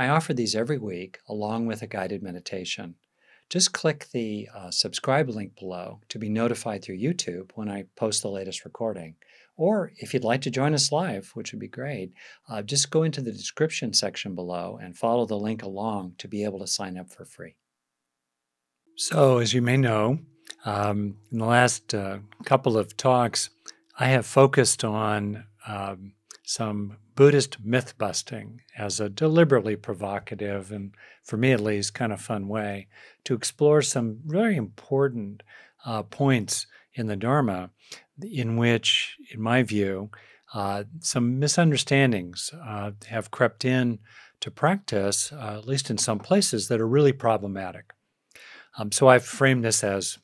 I offer these every week along with a guided meditation. Just click the uh, subscribe link below to be notified through YouTube when I post the latest recording. Or if you'd like to join us live, which would be great, uh, just go into the description section below and follow the link along to be able to sign up for free. So, as you may know, um, in the last uh, couple of talks, I have focused on um, some Buddhist myth busting as a deliberately provocative and, for me at least, kind of fun way to explore some very important uh, points in the Dharma in which, in my view, uh, some misunderstandings uh, have crept in to practice, uh, at least in some places, that are really problematic. Um, so I've framed this as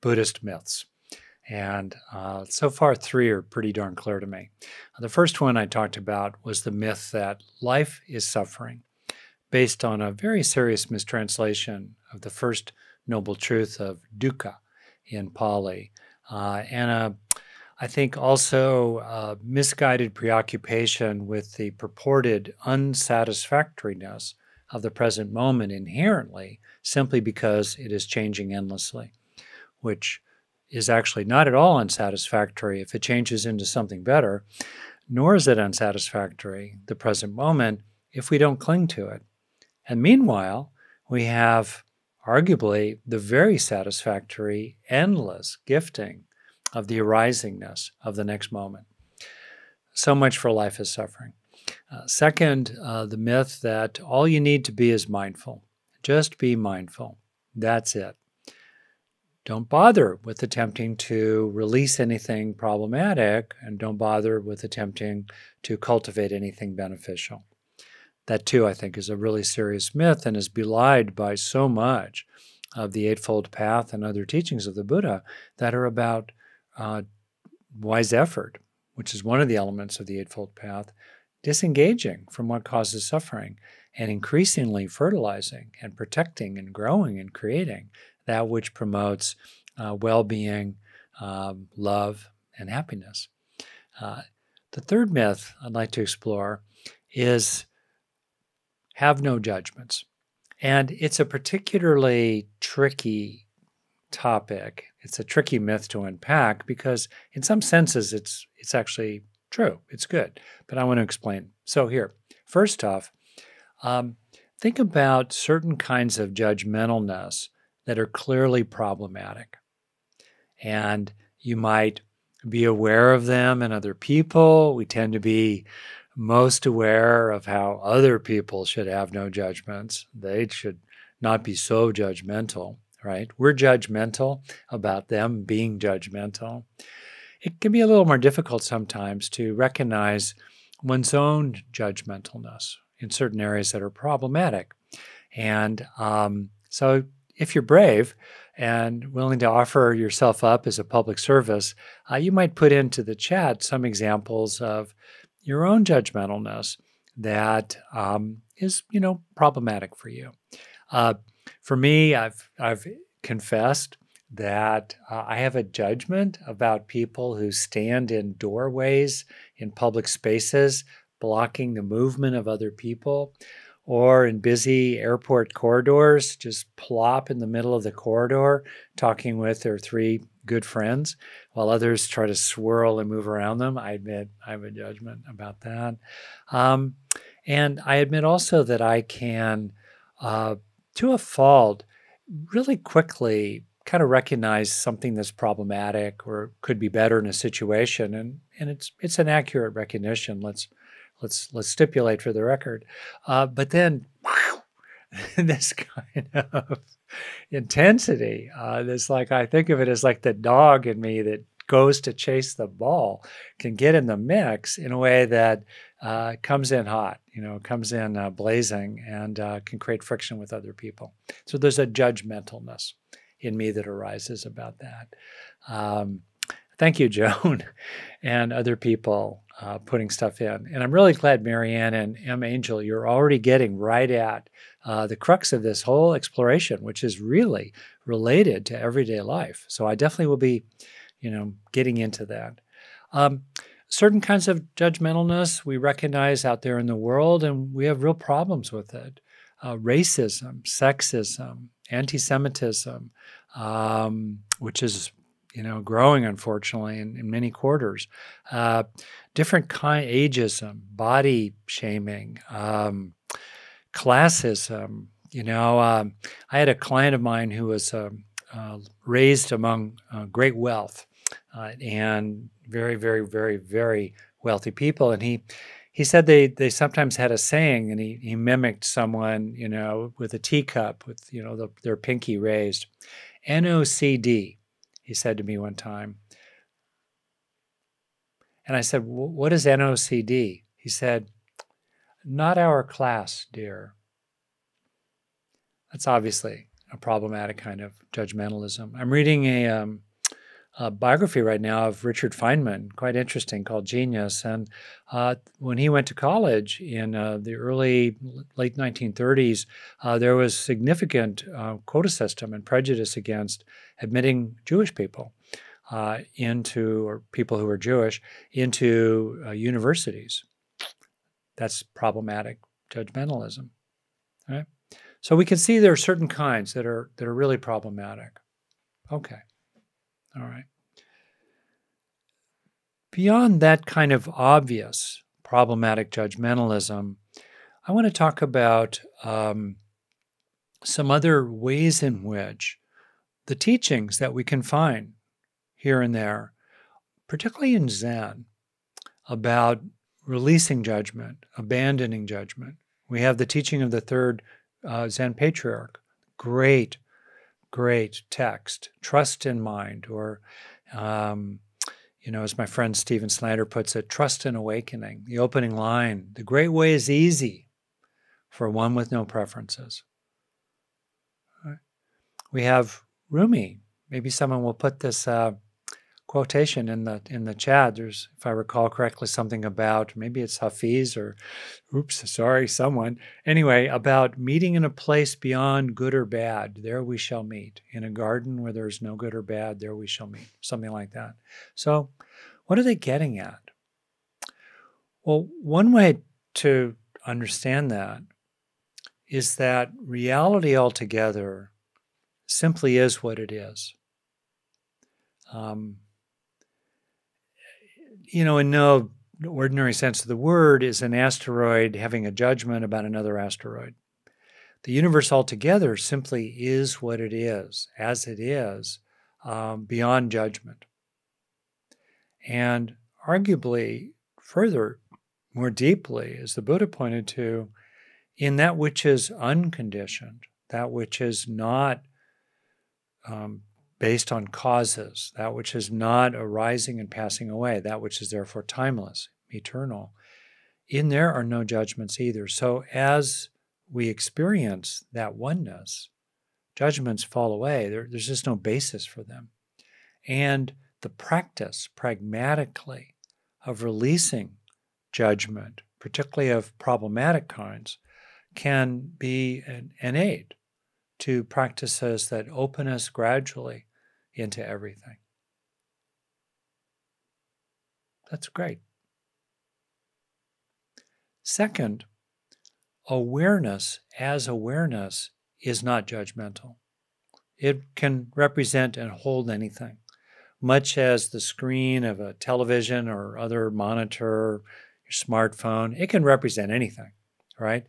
Buddhist myths. And uh, so far, three are pretty darn clear to me. The first one I talked about was the myth that life is suffering, based on a very serious mistranslation of the first noble truth of dukkha in Pali, uh, and a, I think also a misguided preoccupation with the purported unsatisfactoriness of the present moment inherently, simply because it is changing endlessly, which is actually not at all unsatisfactory if it changes into something better, nor is it unsatisfactory, the present moment, if we don't cling to it. And meanwhile, we have arguably the very satisfactory, endless gifting of the arisingness of the next moment. So much for life is suffering. Uh, second, uh, the myth that all you need to be is mindful. Just be mindful. That's it don't bother with attempting to release anything problematic and don't bother with attempting to cultivate anything beneficial. That, too, I think, is a really serious myth and is belied by so much of the Eightfold Path and other teachings of the Buddha that are about uh, wise effort, which is one of the elements of the Eightfold Path, disengaging from what causes suffering and increasingly fertilizing and protecting and growing and creating that which promotes uh, well being, um, love, and happiness. Uh, the third myth I'd like to explore is have no judgments. And it's a particularly tricky topic. It's a tricky myth to unpack because, in some senses, it's, it's actually true. It's good. But I want to explain. So, here, first off, um, think about certain kinds of judgmentalness that are clearly problematic. And you might be aware of them in other people. We tend to be most aware of how other people should have no judgments. They should not be so judgmental, right? We're judgmental about them being judgmental. It can be a little more difficult sometimes to recognize one's own judgmentalness in certain areas that are problematic. And um, so if you're brave and willing to offer yourself up as a public service, uh, you might put into the chat some examples of your own judgmentalness that um, is, you know, problematic for you. Uh, for me, I've I've confessed that uh, I have a judgment about people who stand in doorways in public spaces, blocking the movement of other people or in busy airport corridors, just plop in the middle of the corridor talking with their three good friends while others try to swirl and move around them. I admit I have a judgment about that. Um, and I admit also that I can, uh, to a fault, really quickly kind of recognize something that's problematic or could be better in a situation and and it's it's an accurate recognition let's let's let's stipulate for the record. Uh, but then wow, this kind of intensity, uh, this like I think of it as like the dog in me that goes to chase the ball can get in the mix in a way that uh, comes in hot, you know, comes in uh, blazing and uh, can create friction with other people. So there's a judgmentalness in me that arises about that. Um, thank you, Joan, and other people uh, putting stuff in. And I'm really glad, Marianne and M. Angel, you're already getting right at uh, the crux of this whole exploration, which is really related to everyday life. So I definitely will be, you know, getting into that. Um, certain kinds of judgmentalness we recognize out there in the world, and we have real problems with it. Uh, racism, sexism, anti-Semitism, um, which is you know growing unfortunately in, in many quarters. Uh, different kind ageism, body shaming, um, classism. You know, um, I had a client of mine who was um, uh, raised among uh, great wealth uh, and very, very, very, very wealthy people, and he he said they they sometimes had a saying, and he he mimicked someone, you know, with a teacup with you know the, their pinky raised, NOCD. He said to me one time, and I said, "What is NOCD?" He said, "Not our class, dear." That's obviously a problematic kind of judgmentalism. I'm reading a um, a biography right now of Richard Feynman, quite interesting, called Genius. And uh, when he went to college in uh, the early, late 1930s, uh, there was significant uh, quota system and prejudice against admitting Jewish people uh, into, or people who were Jewish, into universities. That's problematic judgmentalism. Right? So we can see there are certain kinds that are that are really problematic. Okay. All right. Beyond that kind of obvious problematic judgmentalism, I want to talk about um, some other ways in which the teachings that we can find here and there, particularly in Zen, about releasing judgment, abandoning judgment. We have the teaching of the third uh, Zen patriarch, great great text, trust in mind, or, um, you know, as my friend Stephen Snyder puts it, trust in awakening. The opening line the great way is easy for one with no preferences. Right. We have Rumi. Maybe someone will put this uh, quotation in the in the chat. There's, if I recall correctly, something about maybe it's Hafiz or, oops, sorry, someone. Anyway, about meeting in a place beyond good or bad. There we shall meet. In a garden where there's no good or bad, there we shall meet. Something like that. So, what are they getting at? Well, one way to understand that is that reality altogether simply is what it is. Um, you know, in no ordinary sense of the word, is an asteroid having a judgment about another asteroid. The universe altogether simply is what it is, as it is, um, beyond judgment. And arguably, further, more deeply, as the Buddha pointed to, in that which is unconditioned, that which is not um, based on causes, that which is not arising and passing away, that which is therefore timeless, eternal. In there are no judgments either. So as we experience that oneness, judgments fall away. There, there's just no basis for them. And the practice, pragmatically, of releasing judgment, particularly of problematic kinds, can be an, an aid to practices that open us gradually into everything. That's great. Second, awareness as awareness is not judgmental. It can represent and hold anything, much as the screen of a television or other monitor, your smartphone, it can represent anything, right?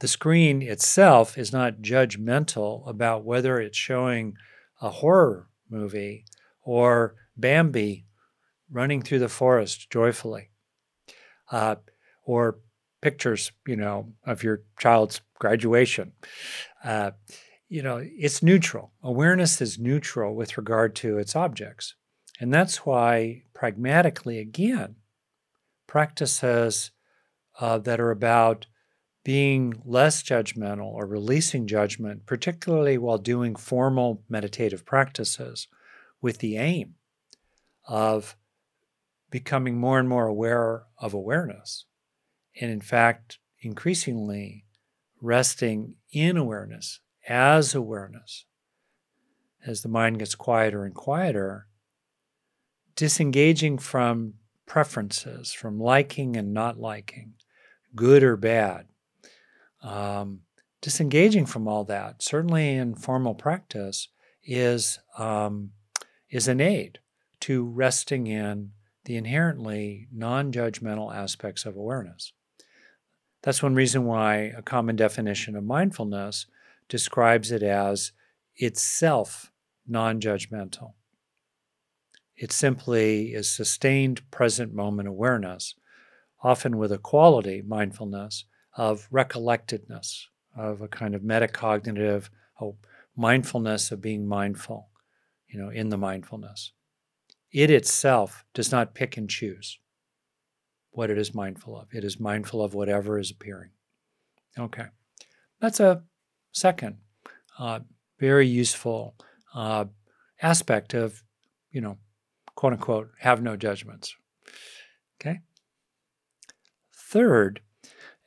The screen itself is not judgmental about whether it's showing a horror movie or Bambi running through the forest joyfully, uh, or pictures, you know, of your child's graduation. Uh, you know, it's neutral. Awareness is neutral with regard to its objects. And that's why, pragmatically, again, practices uh, that are about being less judgmental or releasing judgment, particularly while doing formal meditative practices, with the aim of becoming more and more aware of awareness. And in fact, increasingly resting in awareness as awareness. As the mind gets quieter and quieter, disengaging from preferences, from liking and not liking, good or bad. Um, disengaging from all that, certainly in formal practice, is um, is an aid to resting in the inherently non-judgmental aspects of awareness. That's one reason why a common definition of mindfulness describes it as itself non-judgmental. It simply is sustained present moment awareness, often with a quality, mindfulness, of recollectedness, of a kind of metacognitive oh, mindfulness of being mindful, you know, in the mindfulness. It itself does not pick and choose what it is mindful of. It is mindful of whatever is appearing. Okay. That's a second uh, very useful uh, aspect of, you know, quote unquote, have no judgments. Okay. Third,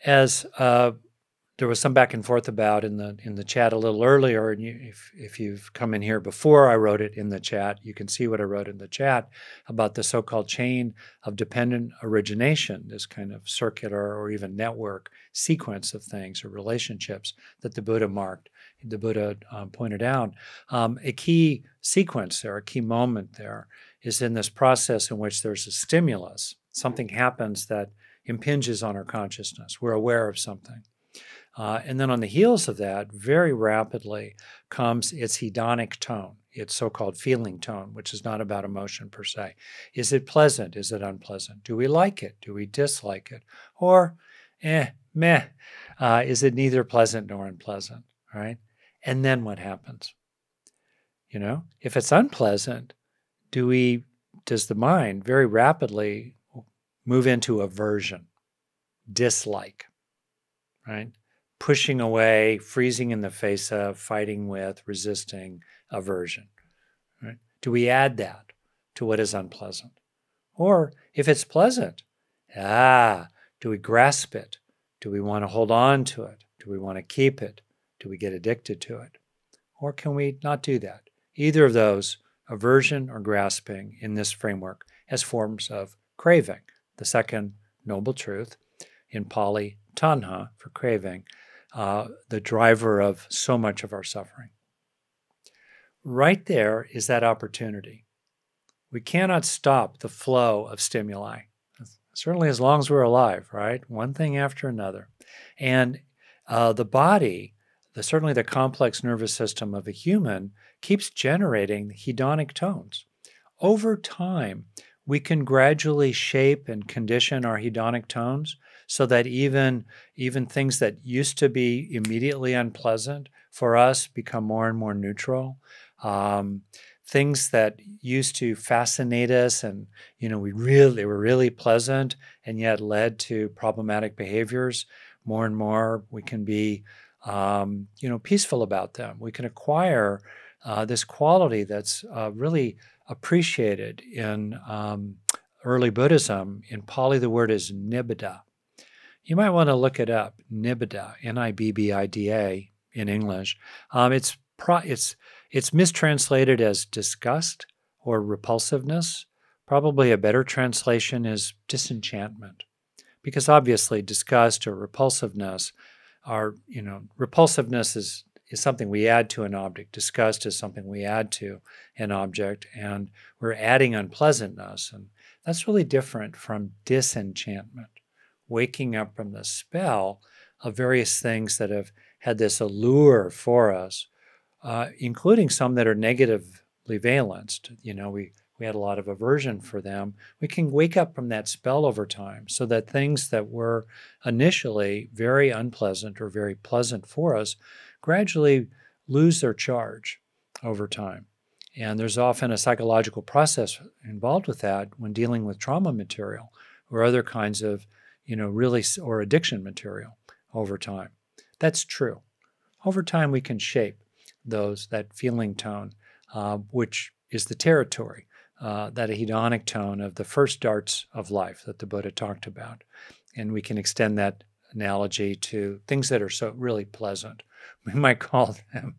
as uh, there was some back and forth about in the in the chat a little earlier, and you, if if you've come in here before I wrote it in the chat, you can see what I wrote in the chat about the so-called chain of dependent origination, this kind of circular or even network sequence of things or relationships that the Buddha marked, the Buddha um, pointed out. Um, a key sequence there, a key moment there, is in this process in which there's a stimulus, something happens that impinges on our consciousness. We're aware of something uh, and then on the heels of that, very rapidly comes its hedonic tone, its so called feeling tone, which is not about emotion per se. Is it pleasant? Is it unpleasant? Do we like it? Do we dislike it? Or, eh, meh, uh, is it neither pleasant nor unpleasant? Right? And then what happens? You know, if it's unpleasant, do we, does the mind very rapidly move into aversion, dislike, right? pushing away, freezing in the face of, fighting with, resisting aversion. Right? Do we add that to what is unpleasant? Or if it's pleasant, ah, do we grasp it? Do we want to hold on to it? Do we want to keep it? Do we get addicted to it? Or can we not do that? Either of those, aversion or grasping in this framework, as forms of craving, the second noble truth in Pali, tanha, for craving, uh, the driver of so much of our suffering. Right there is that opportunity. We cannot stop the flow of stimuli, certainly as long as we're alive, right? One thing after another. And uh, the body, the, certainly the complex nervous system of a human, keeps generating hedonic tones. Over time, we can gradually shape and condition our hedonic tones so that even even things that used to be immediately unpleasant for us become more and more neutral. Um, things that used to fascinate us and you know we really were really pleasant and yet led to problematic behaviors more and more we can be um, you know peaceful about them we can acquire uh, this quality that's uh, really appreciated in um, early buddhism in pali the word is nibbida you might want to look it up, Nibbida, N-I-B-B-I-D-A in English. Um, it's pro- it's it's mistranslated as disgust or repulsiveness. Probably a better translation is disenchantment, because obviously disgust or repulsiveness are you know repulsiveness is is something we add to an object. Disgust is something we add to an object, and we're adding unpleasantness, and that's really different from disenchantment waking up from the spell of various things that have had this allure for us, uh, including some that are negatively valenced. You know, we, we had a lot of aversion for them. We can wake up from that spell over time so that things that were initially very unpleasant or very pleasant for us gradually lose their charge over time. And there's often a psychological process involved with that when dealing with trauma material or other kinds of you know, really, or addiction material over time. That's true. Over time, we can shape those, that feeling tone, uh, which is the territory, uh, that hedonic tone of the first darts of life that the Buddha talked about. And we can extend that analogy to things that are so really pleasant. We might call them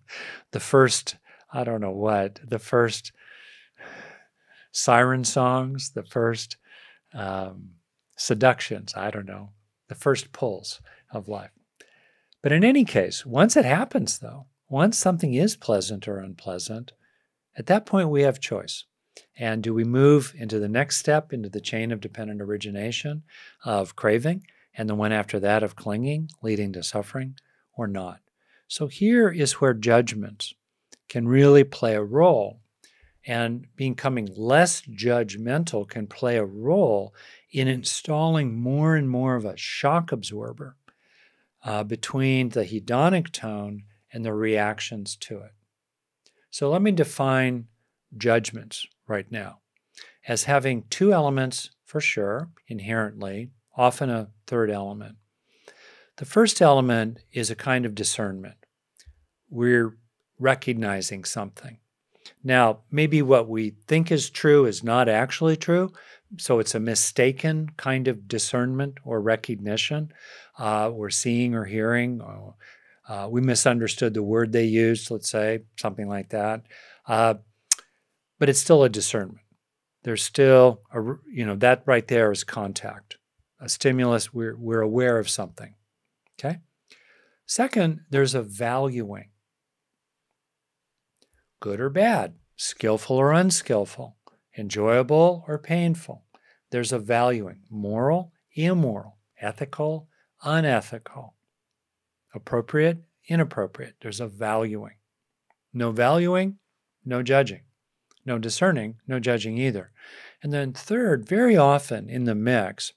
the first, I don't know what, the first siren songs, the first um, seductions. I don't know, the first pulls of life. But in any case, once it happens, though, once something is pleasant or unpleasant, at that point we have choice. And do we move into the next step, into the chain of dependent origination of craving, and the one after that of clinging, leading to suffering, or not? So here is where judgment can really play a role. And becoming less judgmental can play a role in installing more and more of a shock absorber uh, between the hedonic tone and the reactions to it. So let me define judgments right now as having two elements for sure, inherently, often a third element. The first element is a kind of discernment. We're recognizing something. Now, maybe what we think is true is not actually true, so it's a mistaken kind of discernment or recognition. Uh, we're seeing or hearing. Uh, uh, we misunderstood the word they used, let's say, something like that. Uh, but it's still a discernment. There's still, a, you know, that right there is contact, a stimulus. We're, we're aware of something. Okay. Second, there's a valuing good or bad, skillful or unskillful, enjoyable or painful. There's a valuing moral, immoral, ethical, unethical, appropriate, inappropriate. There's a valuing. No valuing, no judging. No discerning, no judging either. And then, third, very often in the mix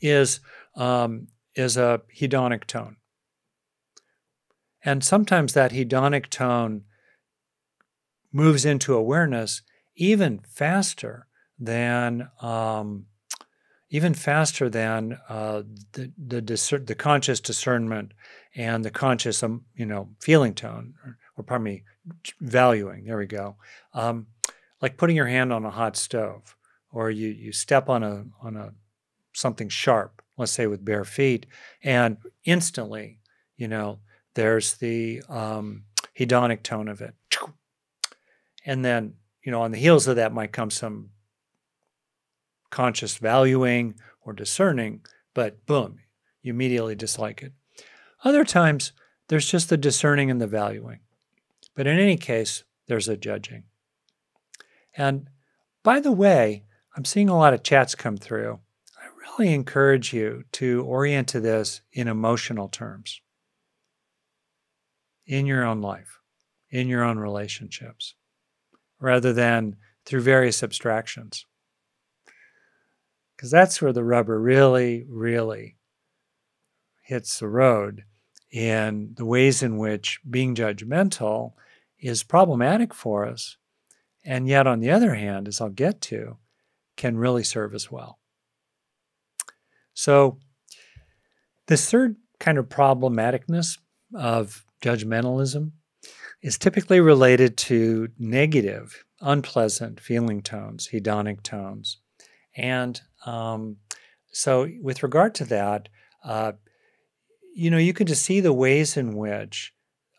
is, um, is a hedonic tone. And sometimes that hedonic tone moves into awareness even faster than um, even faster than uh, the the, discer- the conscious discernment and the conscious um, you know feeling tone or, or pardon me valuing there we go um, like putting your hand on a hot stove or you you step on a on a something sharp let's say with bare feet and instantly you know there's the um, hedonic tone of it and then, you know, on the heels of that might come some conscious valuing or discerning, but boom, you immediately dislike it. Other times, there's just the discerning and the valuing. But in any case, there's a judging. And by the way, I'm seeing a lot of chats come through. Really encourage you to orient to this in emotional terms in your own life, in your own relationships rather than through various abstractions. Because that's where the rubber really, really hits the road in the ways in which being judgmental is problematic for us. And yet, on the other hand, as I'll get to, can really serve as well. So, this third kind of problematicness of judgmentalism is typically related to negative, unpleasant feeling tones, hedonic tones. And um, so, with regard to that, uh, you know, you can just see the ways in which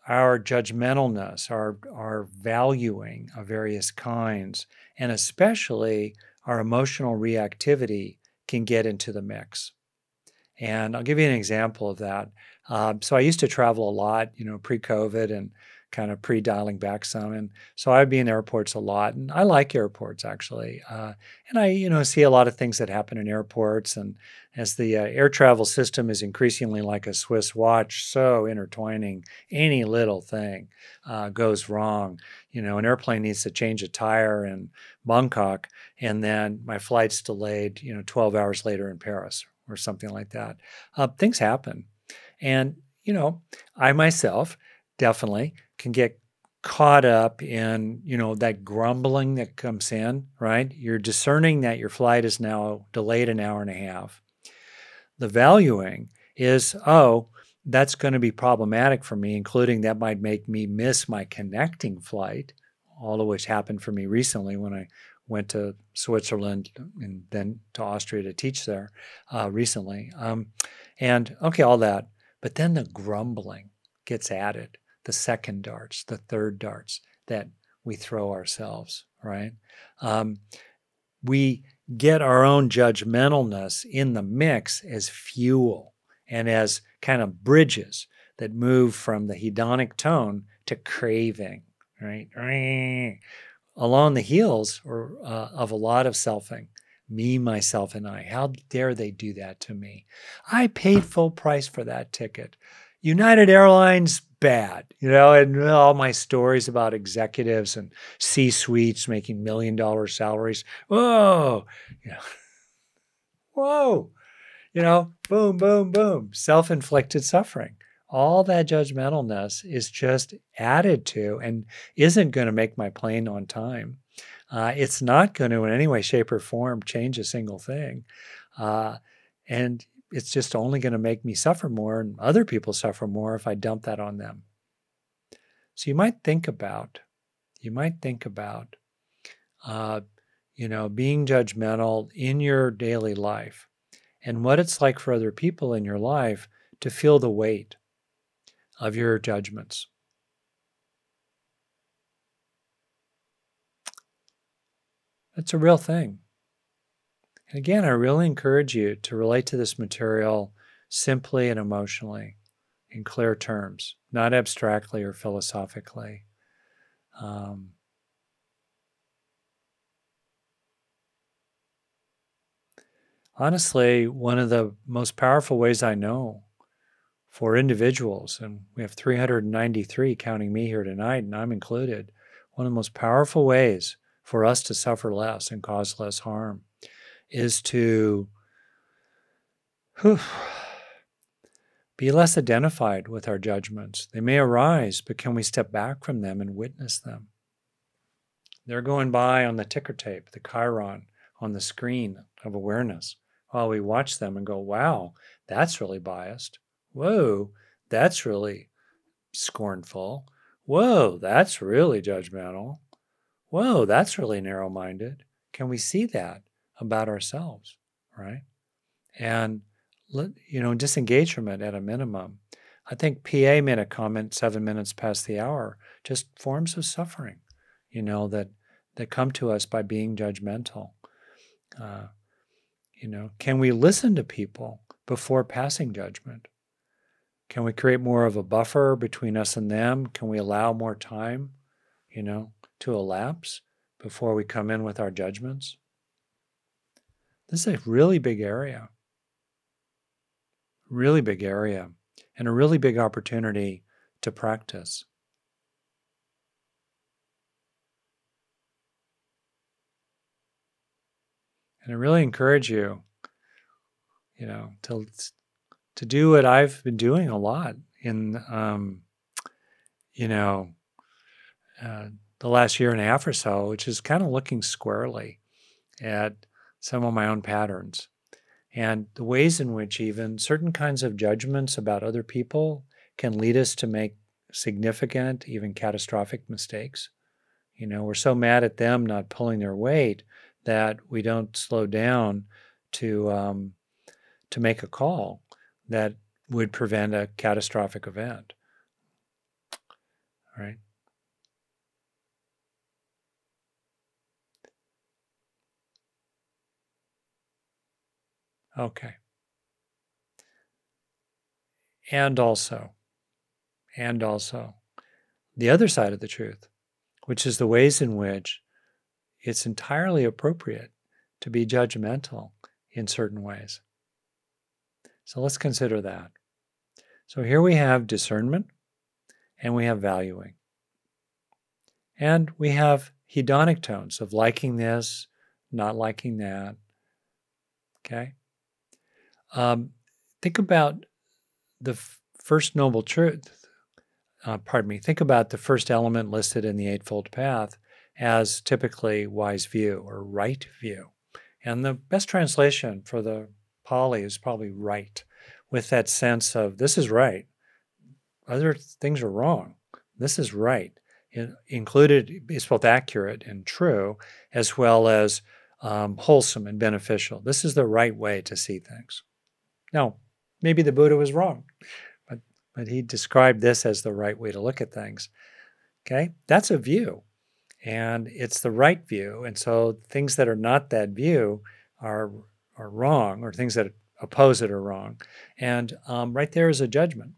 our judgmentalness, our, our valuing of various kinds, and especially our emotional reactivity can get into the mix. And I'll give you an example of that. Uh, so I used to travel a lot, you know, pre-COVID, and kind of pre-dialing back some. And so I'd be in airports a lot, and I like airports actually. Uh, and I, you know, see a lot of things that happen in airports. And as the uh, air travel system is increasingly like a Swiss watch, so intertwining, any little thing uh, goes wrong. You know, an airplane needs to change a tire in Bangkok, and then my flight's delayed. You know, 12 hours later in Paris or something like that. Uh, things happen, and you know, I myself definitely can get caught up in you know that grumbling that comes in right? You're discerning that your flight is now delayed an hour and a half. The valuing is oh that's going to be problematic for me including that might make me miss my connecting flight all of which happened for me recently when i went to switzerland and then to austria to teach there uh, recently. Um, and okay all that. But then the grumbling gets added the second darts, the third darts that we throw ourselves, right? Um, we get our own judgmentalness in the mix as fuel and as kind of bridges that move from the hedonic tone to craving, right? Along the heels or, uh, of a lot of selfing, me, myself, and I. How dare they do that to me? I paid full price for that ticket. United Airlines, bad, you know, and all my stories about executives and C suites making million dollar salaries. Whoa, you know, whoa, you know, boom, boom, boom, self inflicted suffering. All that judgmentalness is just added to and isn't going to make my plane on time. Uh, it's not going to, in any way, shape, or form, change a single thing. Uh, and it's just only going to make me suffer more and other people suffer more if I dump that on them. So you might think about, you might think about, uh, you know, being judgmental in your daily life and what it's like for other people in your life to feel the weight of your judgments. It's a real thing. And again, I really encourage you to relate to this material simply and emotionally in clear terms, not abstractly or philosophically. Um, honestly, one of the most powerful ways I know for individuals, and we have 393 counting me here tonight, and I'm included, one of the most powerful ways for us to suffer less and cause less harm is to whew, be less identified with our judgments. They may arise, but can we step back from them and witness them? They're going by on the ticker tape, the chyron on the screen of awareness, while we watch them and go, wow, that's really biased. Whoa, that's really scornful. Whoa, that's really judgmental. Whoa, that's really narrow minded. Can we see that? About ourselves, right? And you know, disengage from it at a minimum. I think PA made a comment seven minutes past the hour, just forms of suffering, you know, that that come to us by being judgmental. Uh, you know, can we listen to people before passing judgment? Can we create more of a buffer between us and them? Can we allow more time, you know, to elapse before we come in with our judgments? This is a really big area. Really big area and a really big opportunity to practice. And I really encourage you, you know, to to do what I've been doing a lot in, um, you know, uh, the last year and a half or so, which is kind of looking squarely at some of my own patterns and the ways in which even certain kinds of judgments about other people can lead us to make significant, even catastrophic mistakes. You know, we're so mad at them not pulling their weight that we don't slow down to um, to make a call that would prevent a catastrophic event. All right. Okay. And also, and also, the other side of the truth, which is the ways in which it's entirely appropriate to be judgmental in certain ways. So let's consider that. So here we have discernment and we have valuing. And we have hedonic tones of liking this, not liking that. Okay? Um, think about the f- first noble truth. Uh, pardon me. Think about the first element listed in the Eightfold Path as typically wise view or right view. And the best translation for the Pali is probably right, with that sense of this is right, other things are wrong. This is right. It included is both accurate and true, as well as um, wholesome and beneficial. This is the right way to see things. Now, maybe the Buddha was wrong, but, but he described this as the right way to look at things. Okay, that's a view, and it's the right view. And so things that are not that view are are wrong or things that oppose it are wrong. And um, right there is a judgment.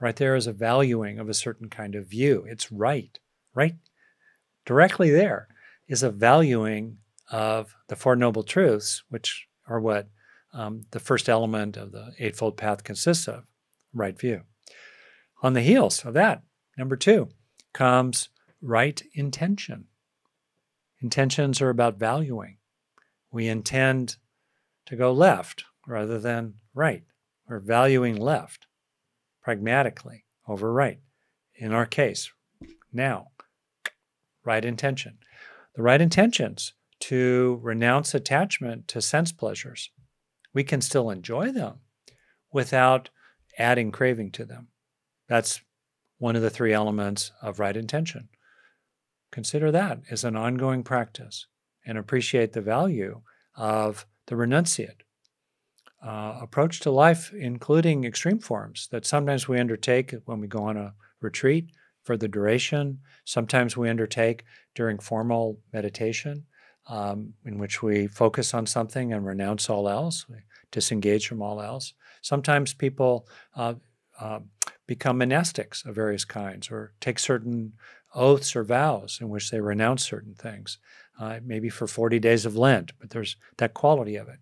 Right there is a valuing of a certain kind of view. It's right. Right directly there is a valuing of the Four Noble Truths, which are what um, the first element of the Eightfold Path consists of right view. On the heels of that, number two, comes right intention. Intentions are about valuing. We intend to go left rather than right. We're valuing left pragmatically over right. In our case, now, right intention. The right intentions to renounce attachment to sense pleasures. We can still enjoy them without adding craving to them. That's one of the three elements of right intention. Consider that as an ongoing practice and appreciate the value of the renunciate uh, approach to life, including extreme forms that sometimes we undertake when we go on a retreat for the duration. Sometimes we undertake during formal meditation, um, in which we focus on something and renounce all else, we disengage from all else. Sometimes people uh, uh, become monastics of various kinds or take certain oaths or vows in which they renounce certain things, uh, maybe for 40 days of Lent, but there's that quality of it.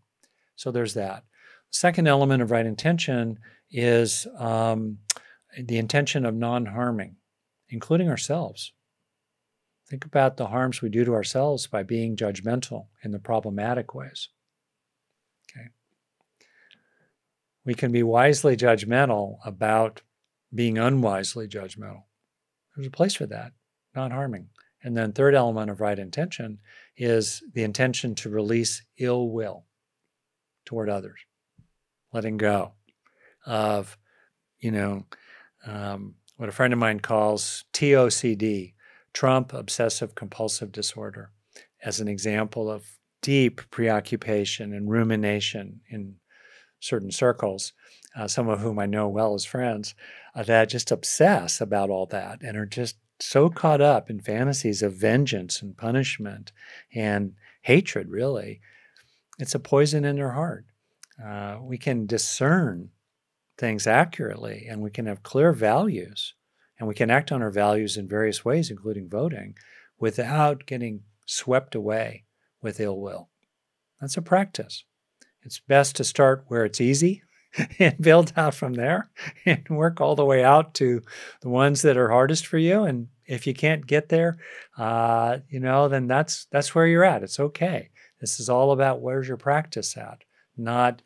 So there's that. Second element of right intention is um, the intention of non harming, including ourselves. Think about the harms we do to ourselves by being judgmental in the problematic ways. Okay. We can be wisely judgmental about being unwisely judgmental. There's a place for that, not harming. And then third element of right intention is the intention to release ill will toward others, letting go of, you know, um, what a friend of mine calls TOCD, Trump obsessive compulsive disorder, as an example of deep preoccupation and rumination in certain circles, uh, some of whom I know well as friends, uh, that just obsess about all that and are just so caught up in fantasies of vengeance and punishment and hatred, really. It's a poison in their heart. Uh, we can discern things accurately and we can have clear values and we can act on our values in various ways, including voting, without getting swept away with ill will. That's a practice. It's best to start where it's easy and build out from there and work all the way out to the ones that are hardest for you. And if you can't get there, uh, you know, then that's that's where you're at. It's okay. This is all about where's your practice at, not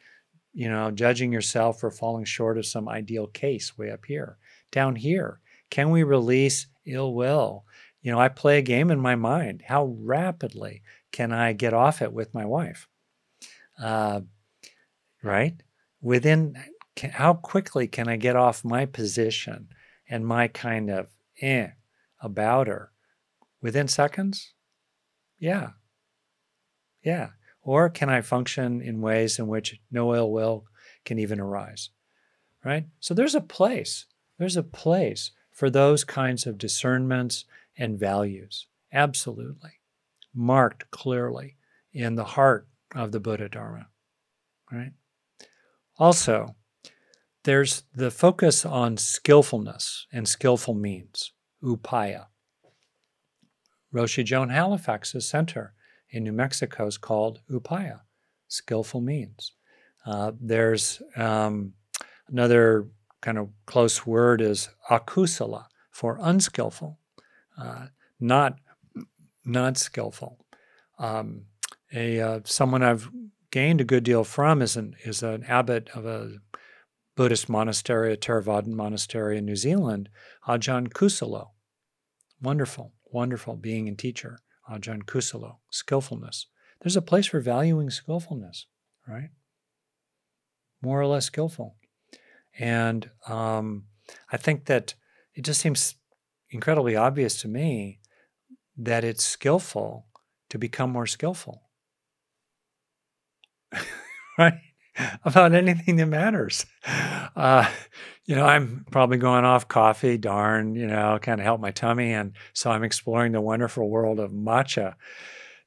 you know judging yourself for falling short of some ideal case way up here. Down here, can we release ill will? You know, I play a game in my mind. How rapidly can I get off it with my wife? Uh, right? Within can, how quickly can I get off my position and my kind of eh about her? Within seconds? Yeah. Yeah. Or can I function in ways in which no ill will can even arise? Right? So there's a place. There's a place for those kinds of discernments and values. Absolutely. Marked clearly in the heart of the Buddha Dharma. Right? Also, there's the focus on skillfulness and skillful means, upaya. Roshi Joan Halifax's center in New Mexico is called upaya, skillful means. Uh, there's um, another kind of close word is akusala for unskillful, uh, not not skillful. Um, a uh, someone I've gained a good deal from is an is an abbot of a Buddhist monastery, a Theravadan monastery in New Zealand, Ajahn Kusalo. Wonderful, wonderful being and teacher, Ajahn Kusalo. Skillfulness. There's a place for valuing skillfulness, right? More or less skillful. And um, I think that it just seems incredibly obvious to me that it's skillful to become more skillful. right? About anything that matters. Uh, you know, I'm probably going off coffee, darn, you know, kind of help my tummy. And so I'm exploring the wonderful world of matcha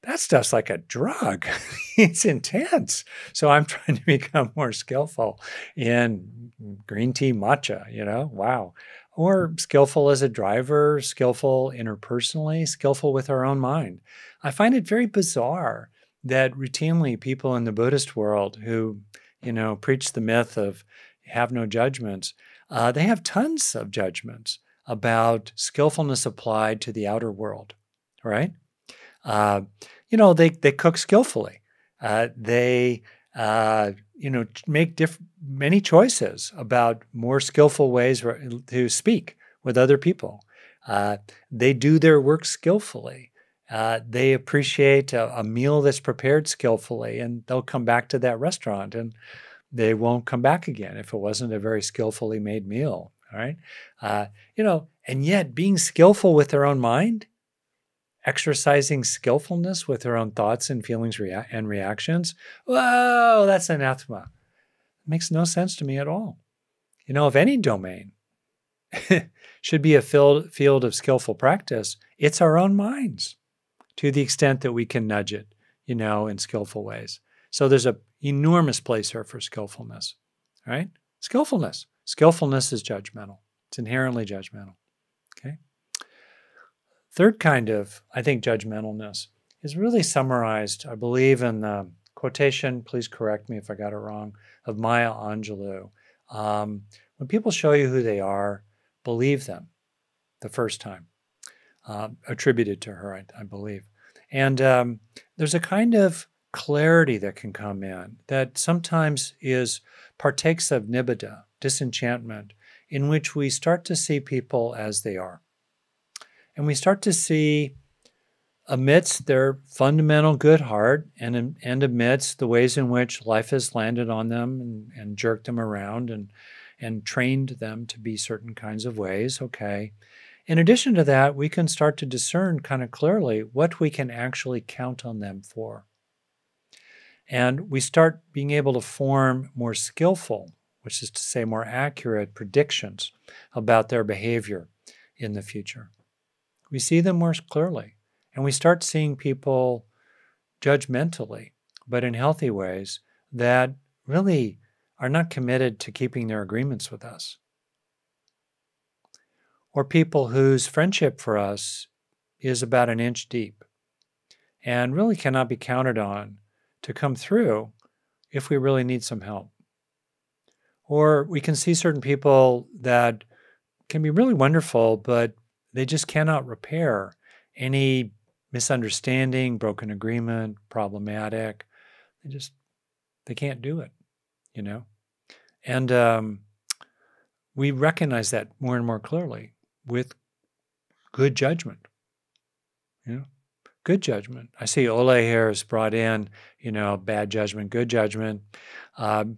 that stuff's like a drug. it's intense. So I'm trying to become more skillful in green tea matcha, you know, wow. Or skillful as a driver, skillful interpersonally, skillful with our own mind. I find it very bizarre that routinely people in the Buddhist world who, you know, preach the myth of have no judgments, uh, they have tons of judgments about skillfulness applied to the outer world, right? Uh, you know, they, they cook skillfully. Uh, they, uh, you know, make diff- many choices about more skillful ways to speak with other people. Uh, they do their work skillfully. They appreciate a, a, meal that's prepared skillfully, and they'll come back to that restaurant and they won't come back again if it wasn't a very skillfully made meal. All right. Uh, you know, and yet being skillful with their own mind, exercising skillfulness with their own thoughts and feelings rea- and reactions, whoa, that's anathema. It makes no sense to me at all. You know, if any domain should be a field, field of skillful practice, it's our own minds to the extent that we can nudge it, you know, in skillful ways. So there's an enormous place here for skillfulness, right? Skillfulness. Skillfulness is judgmental. It's inherently judgmental. Third kind of, I think, judgmentalness is really summarized, I believe, in the quotation, please correct me if I got it wrong, of Maya Angelou. Um, when people show you who they are, believe them the first time, uh, attributed to her, I, I believe. And um, there's a kind of clarity that can come in that sometimes is partakes of nibbida, disenchantment, in which we start to see people as they are. And we start to see amidst their fundamental good heart and, and amidst the ways in which life has landed on them and, and jerked them around and, and trained them to be certain kinds of ways, okay. In addition to that, we can start to discern kind of clearly what we can actually count on them for. And we start being able to form more skillful, which is to say, more accurate predictions about their behavior in the future. We see them more clearly, and we start seeing people judgmentally, but in healthy ways that really are not committed to keeping their agreements with us. Or people whose friendship for us is about an inch deep and really cannot be counted on to come through if we really need some help. Or we can see certain people that can be really wonderful, but they just cannot repair any misunderstanding, broken agreement, problematic. They just they can't do it, you know. And um, we recognize that more and more clearly with good judgment. You know, good judgment. I see Ole here has brought in, you know, bad judgment, good judgment. Um,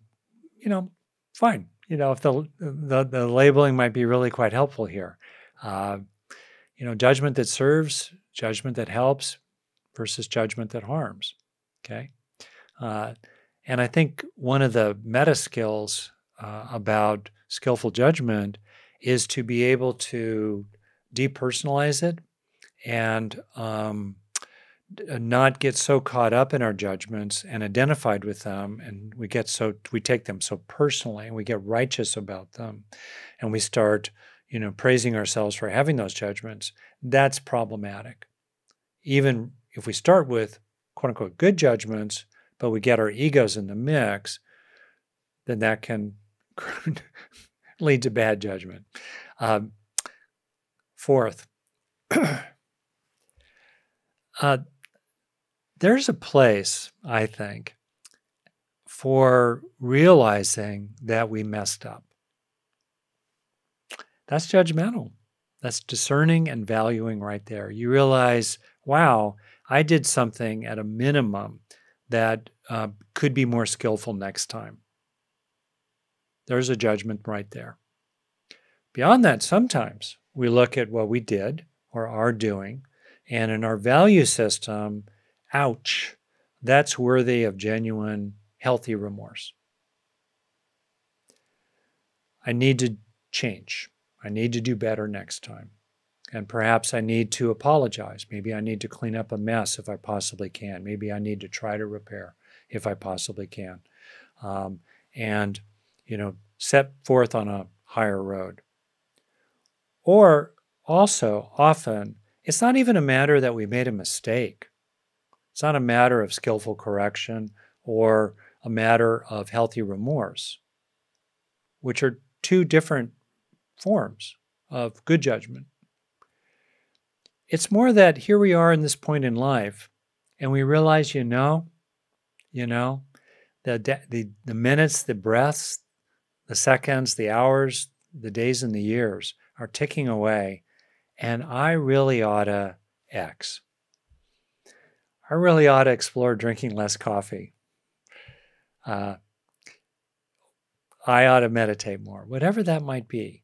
you know, fine. You know, if the, the, the labeling might be really quite helpful here. Uh, you know, judgment that serves, judgment that helps, versus judgment that harms. Okay, uh, and I think one of the meta skills uh, about skillful judgment is to be able to depersonalize it and um, not get so caught up in our judgments and identified with them and we get so we take them so personally and we get righteous about them and we start you know praising ourselves for having those judgments that's problematic even if we start with quote unquote good judgments but we get our egos in the mix then that can lead to bad judgment um, fourth uh, there's a place, I think, for realizing that we messed up. That's judgmental. That's discerning and valuing right there. You realize, wow, I did something at a minimum that uh, could be more skillful next time. There's a judgment right there. Beyond that, sometimes we look at what we did or are doing, and in our value system, ouch, that's worthy of genuine, healthy remorse. I need to change. I need to do better next time. And perhaps I need to apologize. Maybe I need to clean up a mess if I possibly can. Maybe I need to try to repair if I possibly can. Um, and, you know, set forth on a higher road. Or also, often, it's not even a matter that we made a mistake. It's not a matter of skillful correction or a matter of healthy remorse, which are two different forms of good judgment. It's more that here we are in this point in life, and we realize, you know, you know, the, the, the minutes, the breaths, the seconds, the hours, the days, and the years are ticking away, and I really ought to X. I really ought to explore drinking less coffee. Uh, I ought to meditate more, whatever that might be.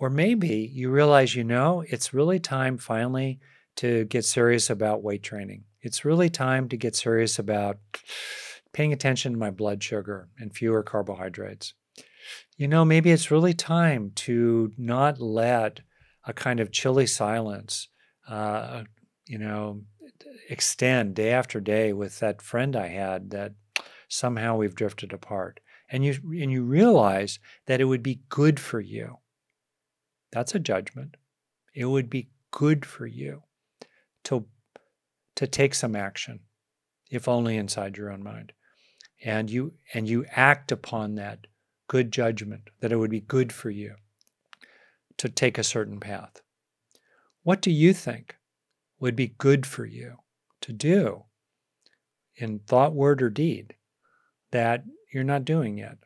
Or maybe you realize, you know, it's really time finally to get serious about weight training. It's really time to get serious about paying attention to my blood sugar and fewer carbohydrates. You know, maybe it's really time to not let a kind of chilly silence, uh, you know, extend day after day with that friend I had that somehow we've drifted apart. And you and you realize that it would be good for you. That's a judgment. It would be good for you to to take some action, if only inside your own mind. And you and you act upon that good judgment that it would be good for you to take a certain path. What do you think would be good for you to do in thought, word, or deed that you're not doing yet?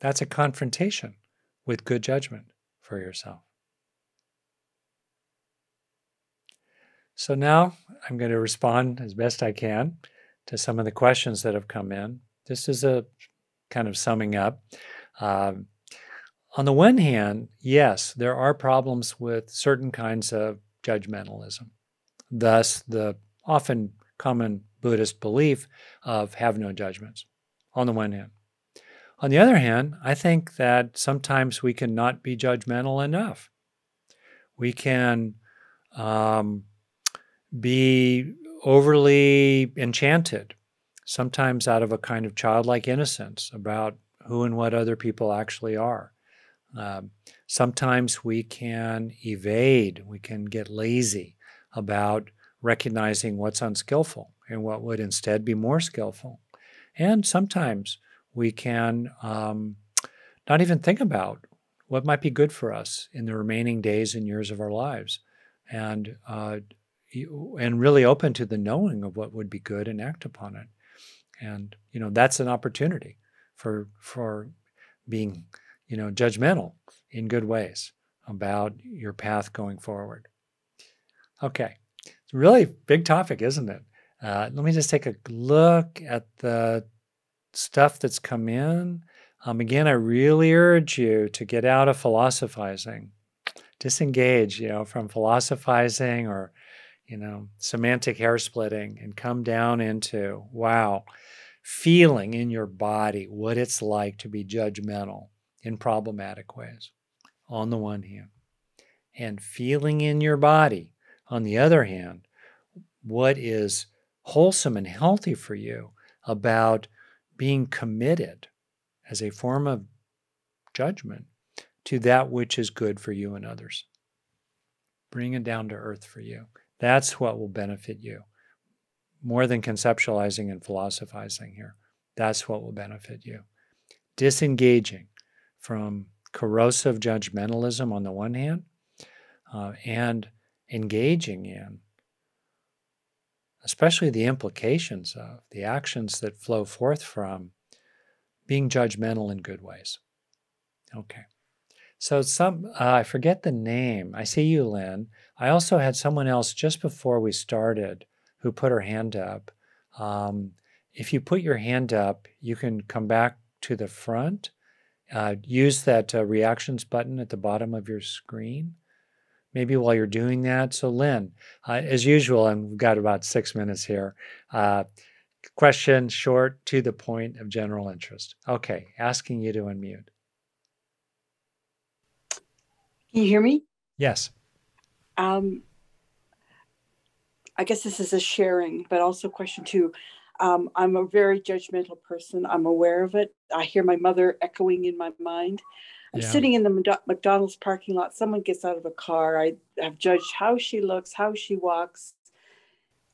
That's a confrontation with good judgment for yourself. So now I'm going to respond as best I can to some of the questions that have come in. This is a kind of summing up. Um, on the one hand, yes, there are problems with certain kinds of judgmentalism. Thus, the often common Buddhist belief of have no judgments, on the one hand. On the other hand, I think that sometimes we can not be judgmental enough. We can um, be overly enchanted, sometimes out of a kind of childlike innocence about who and what other people actually are. Um, sometimes we can evade, we can get lazy about recognizing what's unskillful and what would instead be more skillful. And sometimes we can um, not even think about what might be good for us in the remaining days and years of our lives. And uh, and really open to the knowing of what would be good and act upon it. And you know that's an opportunity for for being you know judgmental in good ways about your path going forward. Okay, it's a really big topic, isn't it? Uh, let me just take a look at the stuff that's come in. Um, again, I really urge you to get out of philosophizing, disengage, you know, from philosophizing or you know, semantic hair splitting and come down into, wow, feeling in your body what it's like to be judgmental in problematic ways, on the one hand, and feeling in your body, on the other hand, what is wholesome and healthy for you about being committed as a form of judgment to that which is good for you and others. Bring it down to earth for you. That's what will benefit you more than conceptualizing and philosophizing here. That's what will benefit you. Disengaging from corrosive judgmentalism on the one hand uh, and engaging in especially the implications of the actions that flow forth from being judgmental in good ways. Okay. So some uh, I forget the name. I see you, Lynn. I also had someone else just before we started who put her hand up. Um, if you put your hand up, you can come back to the front. Uh, use that uh, reactions button at the bottom of your screen. Maybe while you're doing that. So, Lynn, uh, as usual, and we've got about six minutes here. Uh, question, short, to the point of general interest. Okay, asking you to unmute. Can you hear me? Yes. Um, I guess this is a sharing, but also question two. Um, I'm a very judgmental person. I'm aware of it. I hear my mother echoing in my mind. I'm Yeah. sitting in the McDonald's parking lot. Someone gets out of a car. I have judged how she looks, how she walks.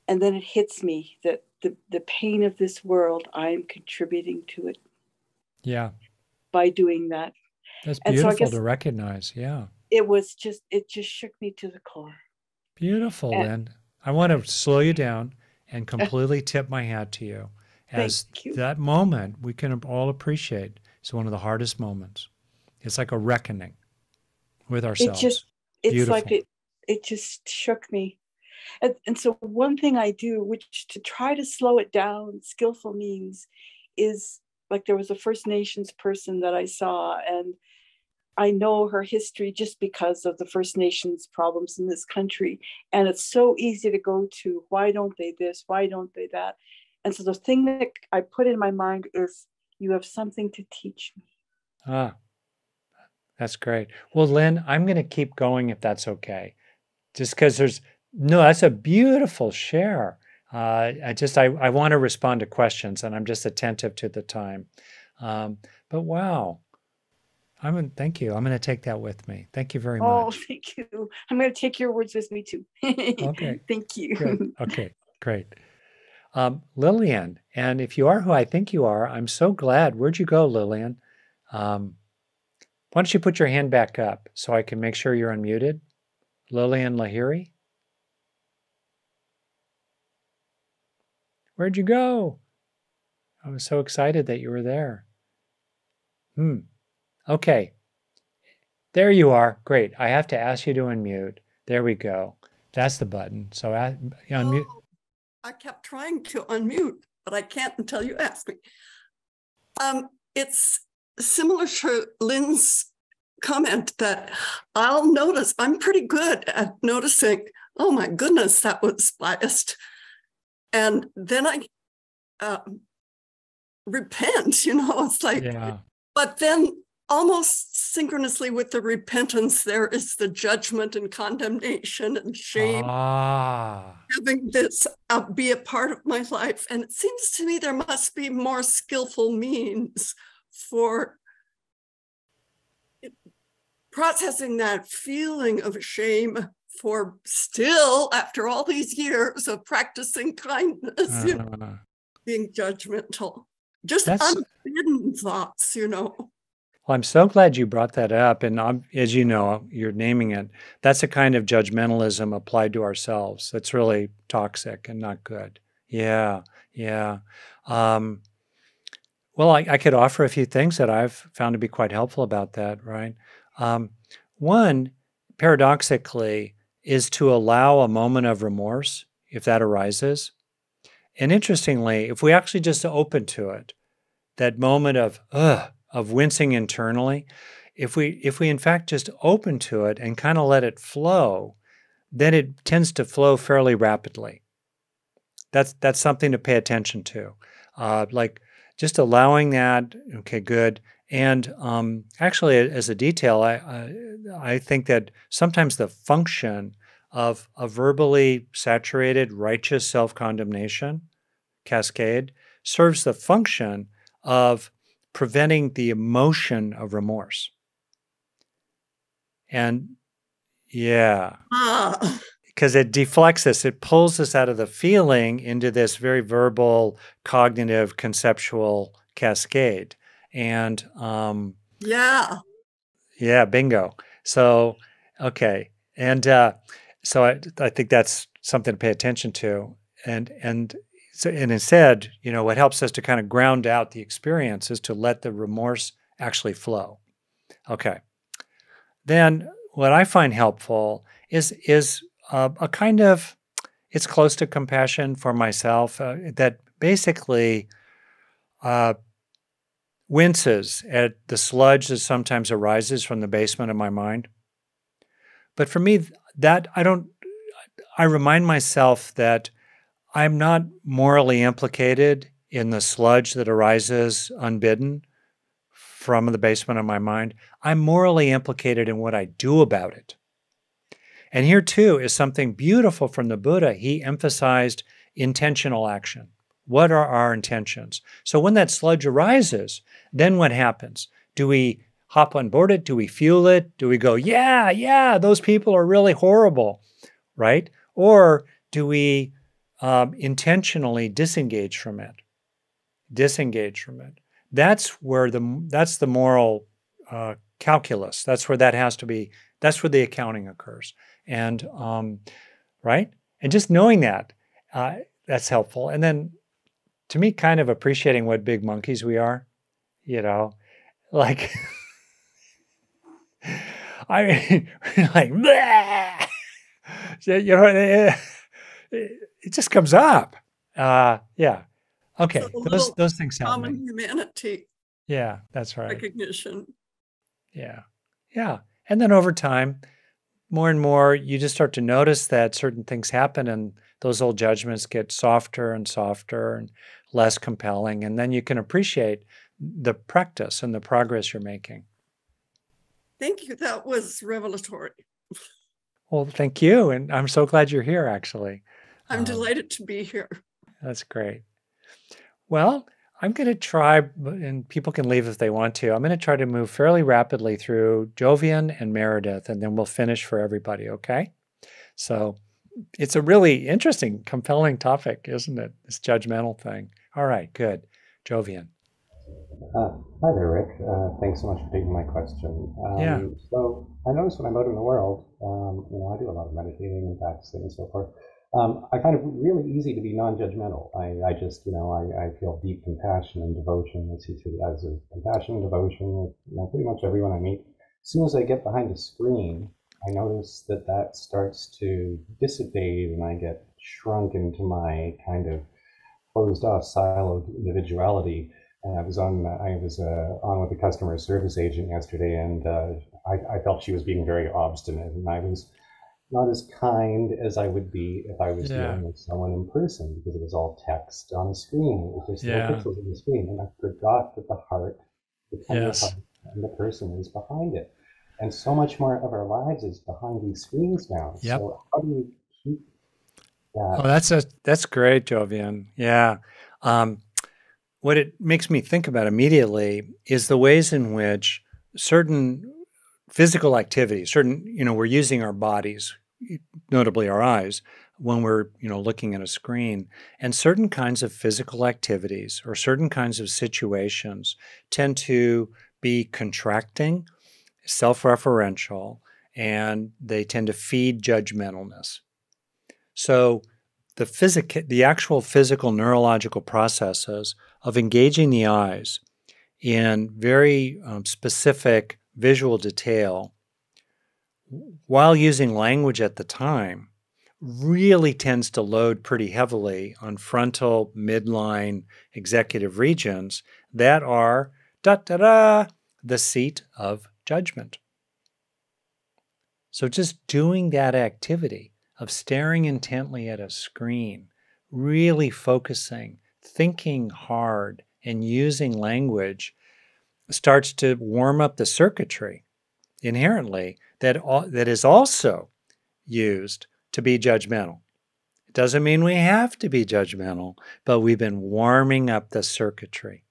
And then it hits me that the, the pain of this world, I am contributing to it Yeah. by doing that. That's And so beautiful to recognize. Yeah. It was just, it just shook me to the core. Beautiful, And- Lynn. I want to slow you down and completely tip my hat to you as Thank you. that moment we can all appreciate is one of the hardest moments. It's like a reckoning with ourselves. It just, it's like Beautiful. it, it just shook me. And, and so one thing I do, which to try to slow it down, skillful means, is like there was a First Nations person that I saw, and I know her history just because of the First Nations problems in this country. And it's so easy to go to, why don't they this? Why don't they that? And so the thing that I put in my mind is, you have something to teach me. Ah, that's great. Well, Lynn, I'm going to keep going if that's okay. Just because there's no, that's a beautiful share. Uh, I just I, I want to respond to questions, and I'm just attentive to the time. Um, but wow, I'm gonna, thank you. I'm going to take that with me. Thank you very Oh, much. Oh, thank you. I'm going to take your words with me too. Okay. Thank you. Good. Okay, great. Um, Lillian, and if you are who I think you are, I'm so glad. Where'd you go, Lillian? Um, why don't you put your hand back up so I can make sure you're unmuted? Lillian Lahiri? Where'd you go? I was so excited that you were there. Hmm. Okay. There you are. Great. I have to ask you to unmute. There we go. That's the button. So I, unmute. Oh, I kept trying to unmute, but I can't until you ask me. Um, it's similar to Lynn's comment that I'll notice I'm pretty good at noticing, oh my goodness, that was biased. And then I uh, repent, you know, it's like, Yeah. but then almost synchronously with the repentance, there is the judgment and condemnation and shame Ah. having this uh, be a part of my life. And it seems to me there must be more skillful means for processing that feeling of shame for still, after all these years of practicing kindness, you know, Uh, being judgmental. Just unbidden thoughts, you know. well, I'm so glad you brought that up. And um, as you know, you're naming it. That's a kind of judgmentalism applied to ourselves. That's really toxic and not good. Yeah. Yeah. Um, well, I, I could offer a few things that I've found to be quite helpful about that, right? Um, one, paradoxically, is to allow a moment of remorse if that arises. And interestingly, if we actually just open to it, that moment of ugh, of wincing internally, if we if we in fact just open to it and kind of let it flow, then it tends to flow fairly rapidly. That's that's something to pay attention to, uh, like just allowing that. Okay, good. And um, actually, as a detail, I, I I think that sometimes the function of a verbally saturated righteous self condemnation cascade serves the function of preventing the emotion of remorse. And yeah, Ah, because it deflects us, it pulls us out of the feeling into this very verbal, cognitive, conceptual cascade. And um, yeah. yeah, bingo. So, okay. And uh, so I, I think that's something to pay attention to. And, and, so, and instead, you know, what helps us to kind of ground out the experience is to let the remorse actually flow. Okay. Then what I find helpful is, is uh, a kind of, it's close to compassion for myself uh, that basically uh, winces at the sludge that sometimes arises from the basement of my mind. But for me, that I don't, I remind myself that I'm not morally implicated in the sludge that arises unbidden from the basement of my mind. I'm morally implicated in what I do about it. And here, too, is something beautiful from the Buddha. He emphasized intentional action. What are our intentions? So when that sludge arises, then what happens? Do we hop on board it? Do we fuel it? Do we go, yeah, yeah, those people are really horrible, right? Or do we um, intentionally disengage from it? Disengage from it. That's where the that's the moral uh, calculus. That's where that has to be. That's where the accounting occurs. And um, right, and just knowing that uh, that's helpful. And then, to me, kind of appreciating what big monkeys we are. You know, like. I mean, like, you know, it, it, just comes up. Uh, yeah. Okay. Those those things help common me. humanity. Yeah, that's right. Recognition. Yeah. Yeah. And then over time, more and more, you just start to notice that certain things happen and those old judgments get softer and softer and less compelling. And then you can appreciate the practice and the progress you're making. Thank you. That was revelatory. Well, thank you. And I'm so glad you're here, actually. I'm um, delighted to be here. That's great. Well, I'm going to try, and people can leave if they want to. I'm going to try to move fairly rapidly through Jovian and Meredith, and then we'll finish for everybody, okay? So it's a really interesting, compelling topic, isn't it? This judgmental thing. All right, good. Jovian. Uh, hi there, Rick. Uh, thanks so much for taking my question. Um, yeah. So I notice when I'm out in the world, um, you know, I do a lot of meditating and practicing and so forth. Um, I find it really easy to be non-judgmental. I, I just, you know, I, I feel deep compassion and devotion. I see through the eyes of compassion and devotion with you know, pretty much everyone I meet. As soon as I get behind a screen, I notice that that starts to dissipate and I get shrunk into my kind of closed off, siloed individuality And I was on I was uh, on with a customer service agent yesterday, and uh, I, I, felt she was being very obstinate, and I was not as kind as I would be if I was yeah. dealing with someone in person because it was all text on a screen. It was just yeah. pixels on the screen, and I forgot that the heart, the yes. heart, and the person is behind it, and so much more of our lives is behind these screens now. Yep. So how do you keep that? Oh, that's a that's great, Jovian. Yeah. Um, what it makes me think about immediately is the ways in which certain physical activities, certain, you know, we're using our bodies, notably our eyes, when we're, you know, looking at a screen, and certain kinds of physical activities or certain kinds of situations tend to be contracting, self-referential, and they tend to feed judgmentalness. So the physic the actual physical neurological processes of engaging the eyes in very um, specific visual detail while using language at the time really tends to load pretty heavily on frontal midline executive regions that are da da da the seat of judgment. So just doing that activity of staring intently at a screen, really focusing, thinking hard, and using language starts to warm up the circuitry inherently that, that is also used to be judgmental. It doesn't mean we have to be judgmental, but we've been warming up the circuitry.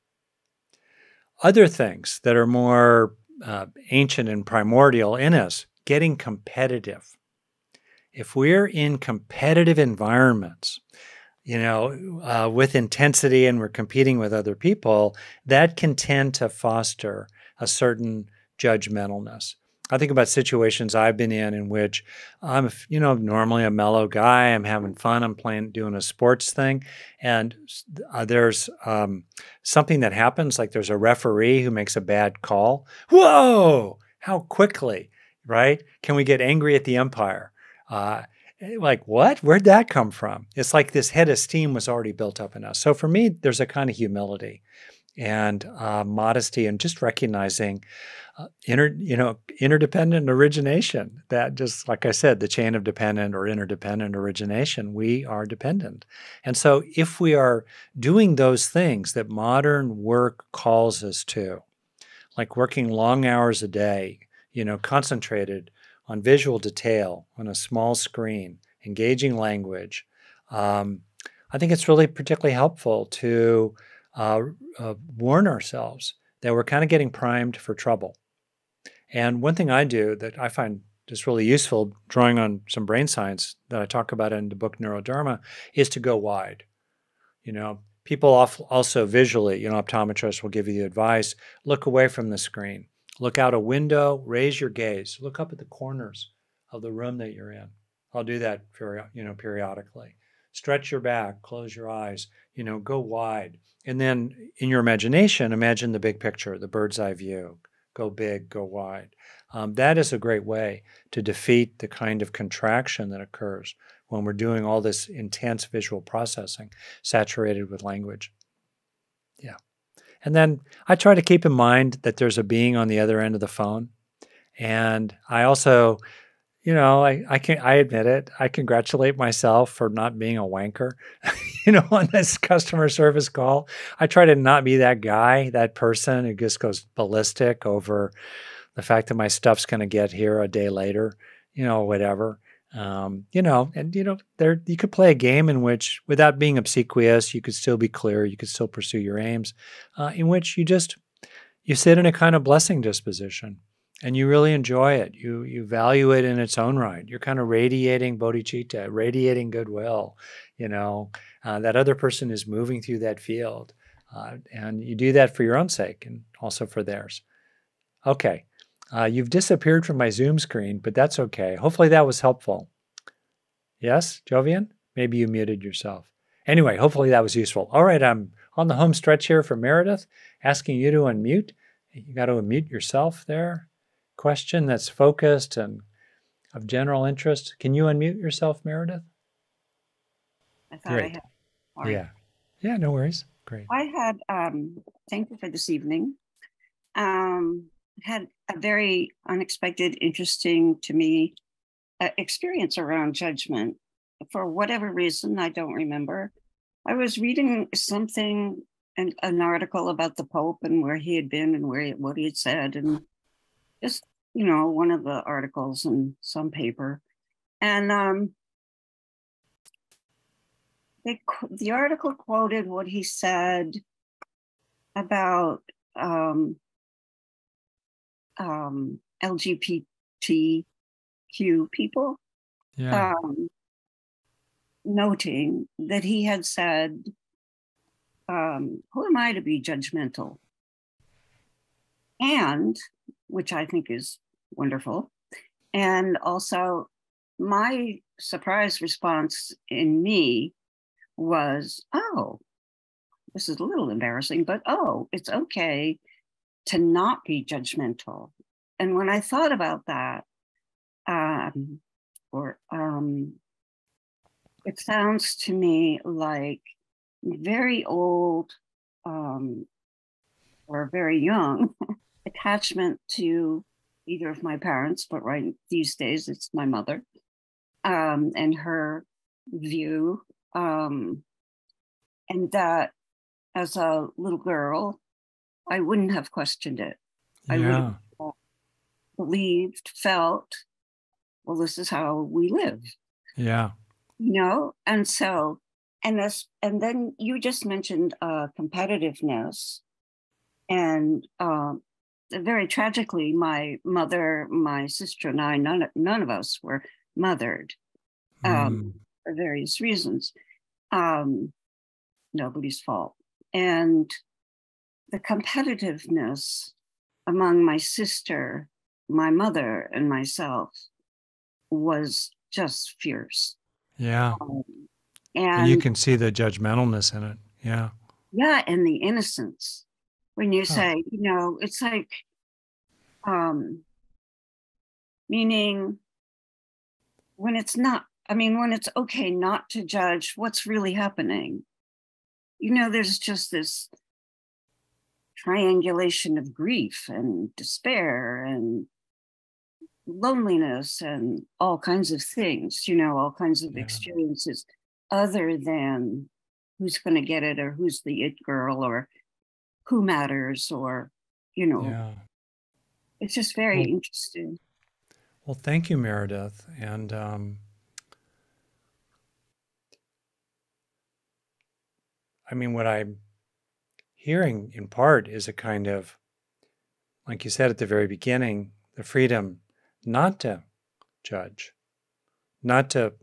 Other things that are more uh, ancient and primordial in us, getting competitive if we're in competitive environments, you know, uh, with intensity and we're competing with other people, that can tend to foster a certain judgmentalness. I think about situations I've been in in which I'm, you know, normally a mellow guy. I'm having fun. I'm playing, doing a sports thing, and uh, there's um, something that happens. Like there's a referee who makes a bad call. Whoa! How quickly, right? Can we get angry at the umpire? Uh, like, what? Where'd that come from? It's like this head of steam was already built up in us. So for me, there's a kind of humility and uh, modesty and just recognizing uh, inter, you know interdependent origination that just like i said the chain of dependent or interdependent origination we are dependent and so if we are doing those things that modern work calls us to like working long hours a day you know concentrated on visual detail on a small screen engaging language um, i think it's really particularly helpful to uh, uh, warn ourselves that we're kind of getting primed for trouble. And one thing I do that I find just really useful, drawing on some brain science that I talk about in the book Neurodharma, is to go wide. You know, people also visually, you know, optometrists will give you the advice look away from the screen, look out a window, raise your gaze, look up at the corners of the room that you're in. I'll do that, you know, periodically. Stretch your back, close your eyes, you know, go wide. And then in your imagination, imagine the big picture, the bird's eye view. Go big, go wide. Um, that is a great way to defeat the kind of contraction that occurs when we're doing all this intense visual processing saturated with language. Yeah. And then I try to keep in mind that there's a being on the other end of the phone. And I also you know, I, I can I admit it. I congratulate myself for not being a wanker, you know, on this customer service call. I try to not be that guy, that person who just goes ballistic over the fact that my stuff's going to get here a day later, you know, whatever. Um, you know, and you know, there you could play a game in which, without being obsequious, you could still be clear, you could still pursue your aims, uh, in which you just you sit in a kind of blessing disposition and you really enjoy it. You you value it in its own right. You're kind of radiating bodhicitta, radiating goodwill. You know uh, that other person is moving through that field, uh, and you do that for your own sake and also for theirs. Okay, uh, you've disappeared from my Zoom screen, but that's okay. Hopefully that was helpful. Yes, Jovian, maybe you muted yourself. Anyway, hopefully that was useful. All right, I'm on the home stretch here for Meredith, asking you to unmute. You got to unmute yourself there question that's focused and of general interest. Can you unmute yourself, Meredith? I thought Great. I had. Yeah. Yeah, no worries. Great. I had, um, thank you for this evening. Um, had a very unexpected, interesting to me uh, experience around judgment. For whatever reason, I don't remember. I was reading something, an, an article about the Pope and where he had been and where what he had said, and just you know one of the articles in some paper and um they, the article quoted what he said about um, um, LGBTQ people, yeah. um, noting that he had said, um, Who am I to be judgmental? And which I think is wonderful. And also, my surprise response in me was, oh, this is a little embarrassing, but oh, it's okay to not be judgmental. And when I thought about that, um, or um, it sounds to me like very old um, or very young attachment to either of my parents, but right these days it's my mother um, and her view. Um, and that as a little girl, I wouldn't have questioned it. Yeah. I would have believed, felt, well, this is how we live. Yeah. You know, and so, and this, and then you just mentioned uh, competitiveness. And um, very tragically, my mother, my sister, and I, none, none of us were mothered um, mm. for various reasons. Um, nobody's fault. And the competitiveness among my sister, my mother, and myself was just fierce. Yeah. Um, and, and, you can see the judgmentalness in it. Yeah. Yeah. And the innocence when you say, you know, it's like, um, meaning when it's not, I mean, when it's okay not to judge what's really happening, you know, there's just this triangulation of grief and despair and loneliness and all kinds of things, you know, all kinds of Yeah. experiences other than who's going to get it or who's the it girl or who matters or, you know, Yeah. it's just very Well- interesting. Well, thank you, Meredith. And um, I mean, what I'm hearing in part is a kind of, like you said at the very beginning, the freedom not to judge, not to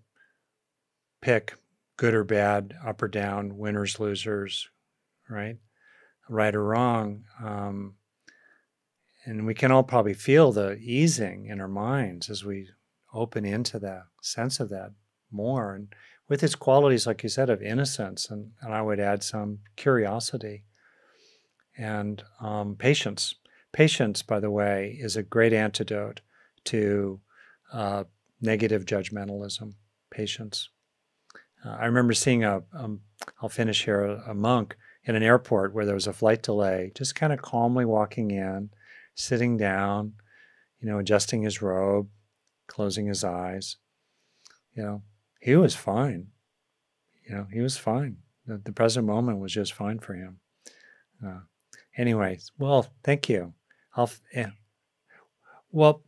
pick good or bad, up or down, winners, losers, right? Right or wrong. Um, and we can all probably feel the easing in our minds as we open into that sense of that more. And with its qualities, like you said, of innocence, and, and I would add some curiosity and um, patience. Patience, by the way, is a great antidote to uh, negative judgmentalism. Patience. Uh, I remember seeing a, um, I'll finish here, a, a monk in an airport where there was a flight delay, just kind of calmly walking in, sitting down, you know, adjusting his robe, closing his eyes. You know, he was fine. You know, he was fine. The, the present moment was just fine for him. Uh, anyway, well, thank you. I'll, yeah. Well,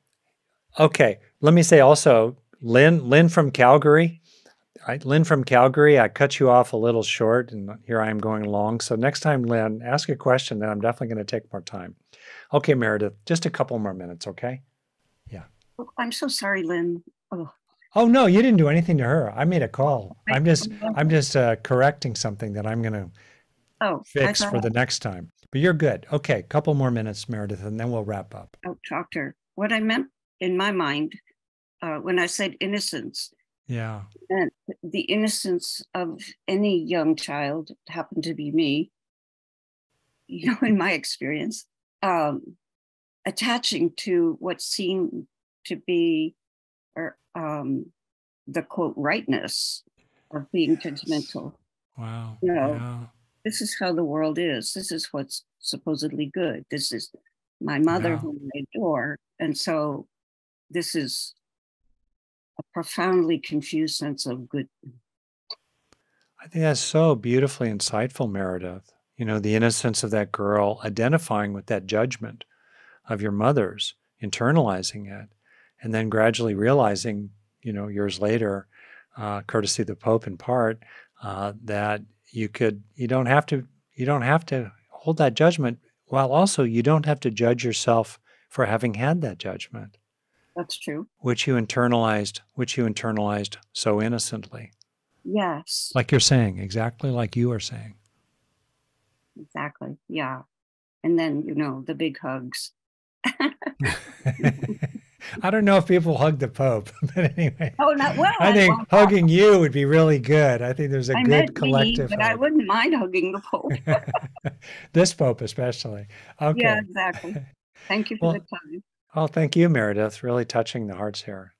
okay. Let me say also, Lynn, Lynn from Calgary. I, Lynn from Calgary, I cut you off a little short, and here I am going long. So next time, Lynn, ask a question, then I'm definitely going to take more time. Okay, Meredith, just a couple more minutes, okay? Oh, I'm so sorry, Lynn. Oh, Oh no, you didn't do anything to her. I made a call. I'm just I'm just uh, correcting something that I'm going to oh, fix for the next time. But you're good. Okay, couple more minutes, Meredith, and then we'll wrap up. Oh, doctor. What I meant in my mind uh, when I said innocence, Yeah. and the innocence of any young child happened to be me, you know, in my experience, um, attaching to what seemed to be or um, the quote rightness of being judgmental. Wow. No. Yeah. This is how the world is. This is what's supposedly good. This is my mother Yeah. whom I adore. And so this is a profoundly confused sense of good. I think that's so beautifully insightful, Meredith. You know, the innocence of that girl identifying with that judgment of your mother's, internalizing it, and then gradually realizing, you know, years later, uh, courtesy of the Pope in part, uh, that you could, you don't have to, you don't have to hold that judgment, while also you don't have to judge yourself for having had that judgment, That's true. which you internalized, which you internalized so innocently, Yes, like you're saying, exactly like you are saying. exactly. Yeah. And then, you know, the big hugs. I don't know if people hug the Pope, but anyway. Oh, not well. I think well, hugging you would be really good. I think there's a I good meant me, collective. but I wouldn't mind hugging the Pope. this Pope, especially. Okay. Yeah, exactly. Thank you for Well- the time. Well, thank you, Meredith. Really touching the hearts here.